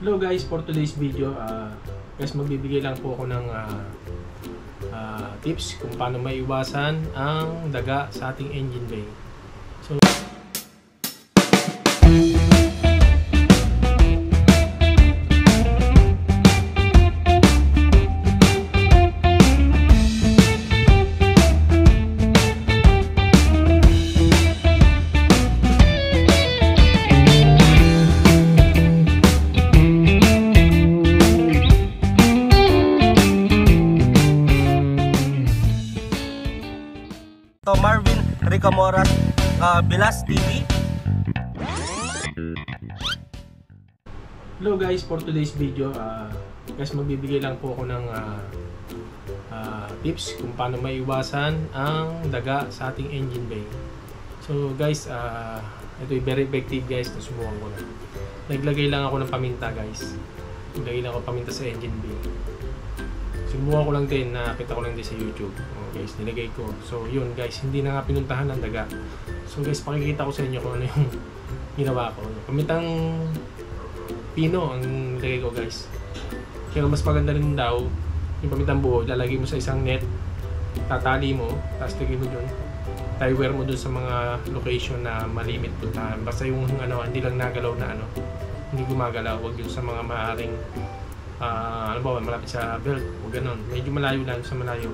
Hello guys, for today's video, uh, guys magbibigay lang po ako ng uh, uh, tips kung paano maiwasan ang daga sa ating engine bay. Ricamoras uh, Bilas TV. hello guys, for today's video, uh, guys magbibigay lang po ako ng uh, uh, tips kung paano maiwasan ang daga sa ating engine bay. So guys, uh, ito ay very effective guys, nasubukan ko na. Naglagay lang ako ng paminta guys. Naglagay lang ako paminta sa engine bay. Sinubukan ko lang din, nakita ko lang din sa YouTube. Oh, guys, nilagay ko. So, yun guys, hindi na nga pinuntahan ng daga. So guys, pakikita ko sa inyo kung ano yung ginawa ko. Pamintang pino ang nilagay ko guys. Pero mas maganda rin daw, yung pamintang buo, lalagay mo sa isang net, tatali mo, tapos lagay mo dun. tie wire mo dun sa mga location na malimit puntahan. Basta yung ano, hindi lang nagalaw na ano, hindi gumagalaw. Huwag yun sa mga maaaring ah ano ba, malapit sa belt o ganun. Medyo malayo lang sa malayo.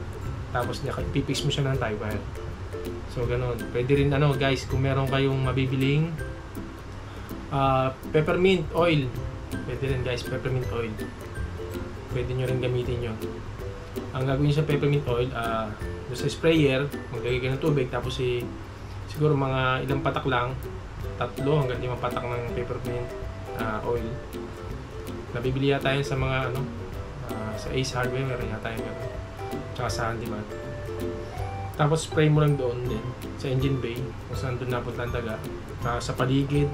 Tapos niya, pipix mo siya ng tie wire. So ganun. Pwede rin ano guys, kung meron kayong mabibiling ah, peppermint oil. Pwede rin guys, peppermint oil. Pwede nyo rin gamitin yun. Ang gagawin sa peppermint oil, doon sa sprayer, maglagay ka ng tubig, tapos si siguro mga ilang patak lang, tatlo hanggang limang patak ng peppermint ah, oil. Nabibili yata yun sa mga ano, ah, sa Ace Hardware, meron yata yun gano'n. Tsaka sa Handyman. Tapos spray mo lang doon din sa engine bay kung saan doon napunta ang daga. Tsaka sa paligid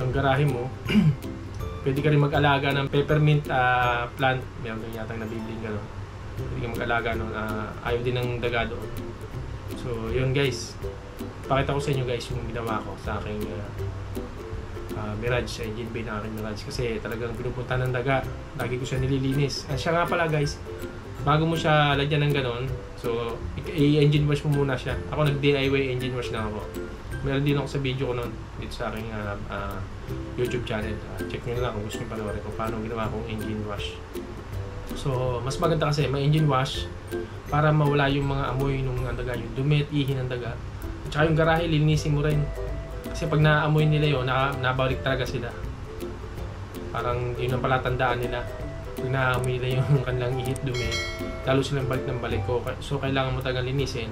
ng garahe mo, pwede ka rin mag-alaga ng peppermint ah, plant. Meron din yata nabibili gano'n. Pwede ka mag-alaga nun. ah, ayaw din ng daga doon. So, yun guys. Pakita ko sa inyo guys yung ginawa ko sa aking ah, ah, Mirage, sa engine bay ng aking Mirage. Kasi talagang pinupunta ng daga. Lagi ko siya nililinis. At siya nga pala guys, bago mo siya lagyan ng ganon, so i-engine wash mo muna siya. Ako nag-DIY engine wash lang ako. Meron din ako sa video ko noon dito sa aking ah, ah, YouTube channel. Ah, check nyo na lang kung gusto nyo panoorin kung paano ginawa kong engine wash. So, mas maganda kasi may engine wash para mawala yung mga amoy ng daga, yung dumi at ihi ng daga. At saka yung garahe, linisin mo rin. Kasi pag naamoy nila yun, na, nabalik talaga sila. Parang yun ang palatandaan nila. Pag naamoy nila yung kanilang ihit dumi, lalo silang balik ng balik ko. So, kailangan mo talagang linisin.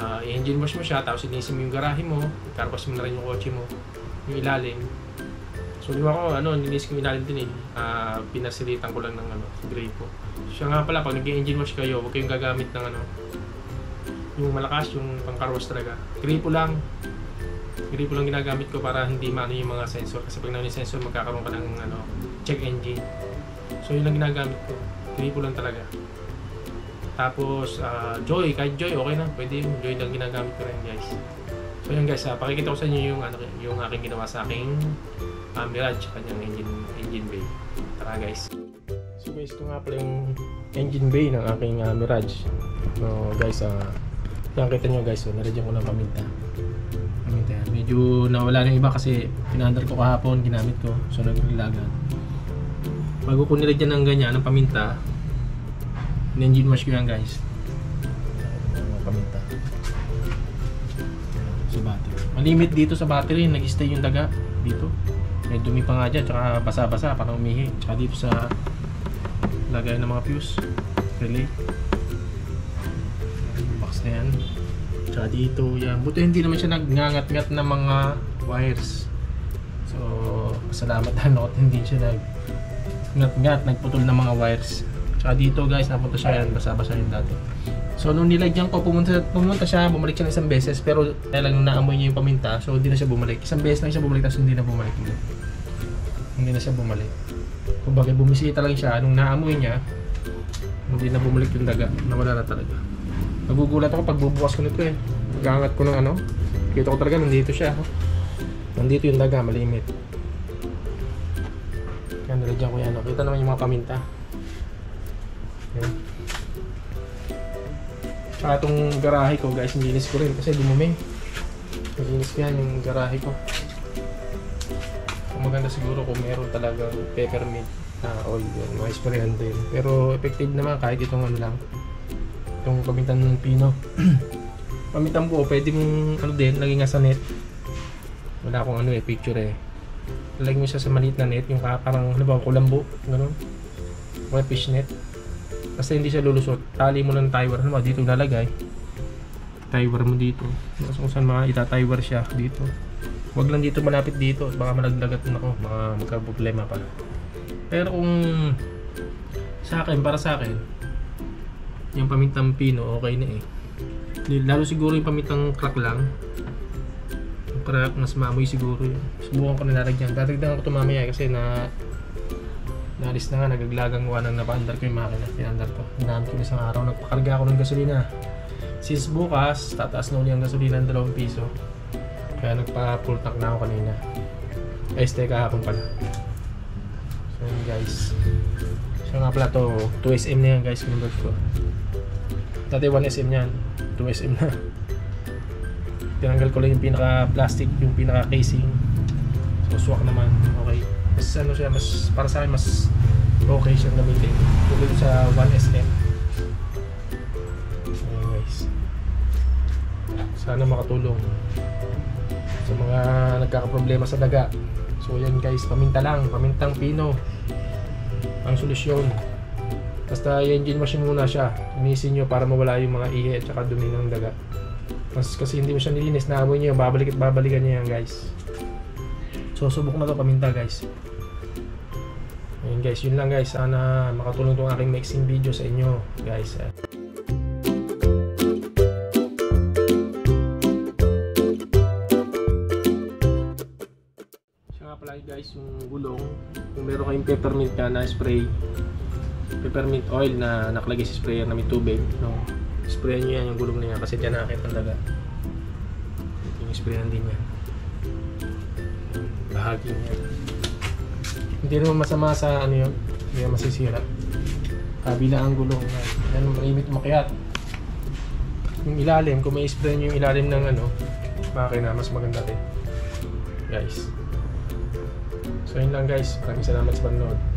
Ah, i-engine wash mo siya, tapos linisin mo yung garahe mo, karpas mo na rin yung kotse mo, yung ilalim. So, di ba ako, ano, nilis ko yung ilalim din eh. Ah, pinasilitan ko lang ng ano, grapo. Siya nga pala, pag nag-engine wash kayo, huwag kayong gagamit ng ano, yung malakas, yung pangkarwas talaga. Gripo lang. Gripo lang ginagamit ko para hindi maano yung mga sensor. Kasi pag naano yung sensor, magkakaroon ka ng ano, check engine. So, yun lang ginagamit ko. Gripo lang talaga. Tapos, ah, Joy, kahit Joy, okay na. Pwede yung Joy lang ginagamit ko rin, guys. So, yun guys, ah, pakikita ko sa inyo yung, ano, yung aking ginawa sa aking uh, Mirage, kanyang engine, engine bay. Tara guys. So guys, ito nga pala yung engine bay ng aking ah, Mirage. So guys, uh, yan kita nyo guys, so, nalagyan ko ng paminta. Medyo nawala na yung iba kasi pinandar ko kahapon, ginamit ko. So naglilagan. Bago ko nilagyan ng ganyan, ng paminta, in-engine wash ko yan guys. Paminta. Sa battery. Malimit dito sa battery, nag-stay yung daga dito. May dumi pa nga dyan, tsaka basa-basa, parang umihi. Tsaka dito sa lagay ng mga fuse, relay. Box na yan. Tsaka dito, yan. Buti hindi naman siya nagngangat-ngat ng mga wires. So, salamat ano at hindi siya nag ngat-ngat, nagputol ng mga wires. Tsaka dito guys, napunta siya yan, basa-basa yun dati. So nung nilagyan ko, pumunta, pumunta siya, bumalik siya ng isang beses, pero nung naamoy niya yung paminta, so hindi na siya bumalik. Isang beses lang siya bumalik, tapos hindi na bumalik. Hindi, hindi na siya bumalik. Bakit bumisita lang siya, nung naamoy niya, hindi na bumalik yung daga, nawala na talaga. Nagugulat ako pag bubukas ko nito eh. Gagangat ko ng ano, kita ko talaga nandito siya. oh. Nandito yung daga, malimit. Kaya nalagyan ko yan. no? Kita naman yung mga paminta. Yan. Tsaka itong garahe ko guys, nilinis ko rin kasi dumumi. Nilinis ko yan yung garahe ko. Maganda siguro kung meron talagang peppermint na oil yun, mga sprayan din. Pero effective naman kahit itong ano lang. Itong pamintan ng pino. pamintan buo, pwede mong ano din, laging nga sa net. Wala akong ano eh, picture eh. Lagyan mo siya sa maliit na net, yung parang ano ba, kulambo, ganun. Mga fish net. Basta hindi siya lulusot. Tali mo ng timer. Ano ba, dito ilalagay. Timer mo dito. Tapos kung saan mga ita-timer siya dito. Huwag lang dito malapit dito. Baka malaglagat na ako. Baka magka-problema pa. Pero kung sa akin, para sa akin, yung pamintang pino, okay na eh. Lalo siguro yung pamintang crack lang. Yung crack, mas mamoy siguro yun. Subukan ko na lalagyan. Dadagdagan ko ito mamaya kasi na Naalis na nga, nagaglagang gawa ng napaandar ko yung makina. Pinandar ko. Ginamit ko isang araw. Nagpakarga ako ng gasolina. Since bukas, tataas na uli ang gasolina ng 2 piso. Kaya nagpa-full tank na ako kanina. Ay, stay kahapon pala. Guys. So nga pala to, 2SM na yan guys, convert ko. Dati 1SM yan, 2SM na. Tinanggal ko lang yung pinaka-plastic, yung pinaka-casing. So swak naman, okay. Mas ano siya, mas para sa akin mas okay siyang gamitin. Tulad sa 1SM. Ayun guys. Sana makatulong sa mga nagkakaproblema sa daga. So yan guys, paminta lang, pamintang pino. Ang solusyon. Basta i-engine wash muna siya. Linisin nyo para mawala yung mga ihi at saka dumi ng daga. Mas kasi hindi mo siya nilinis, naamoy nyo, babalik at babalikan nyo yan guys. So subok na to paminta guys. Ayun guys, yun lang guys. Sana makatulong tong aking mixing video sa inyo guys. Kayong peppermint na spray, peppermint oil na nakalagay sa sprayer na may tubig, no? Sprayan nyo yan yung gulong na yan kasi dyan nakakit ang daga. Yung sprayan din yan. Bahagi niya. Hindi naman masama sa ano yun, hindi naman masisira. Kabila ang gulong na yan mainit umakyat. Yung ilalim, kung may spray nyo yung ilalim ng ano, makina, mas maganda rin. Guys. So yun lang guys, maraming salamat sa panonood.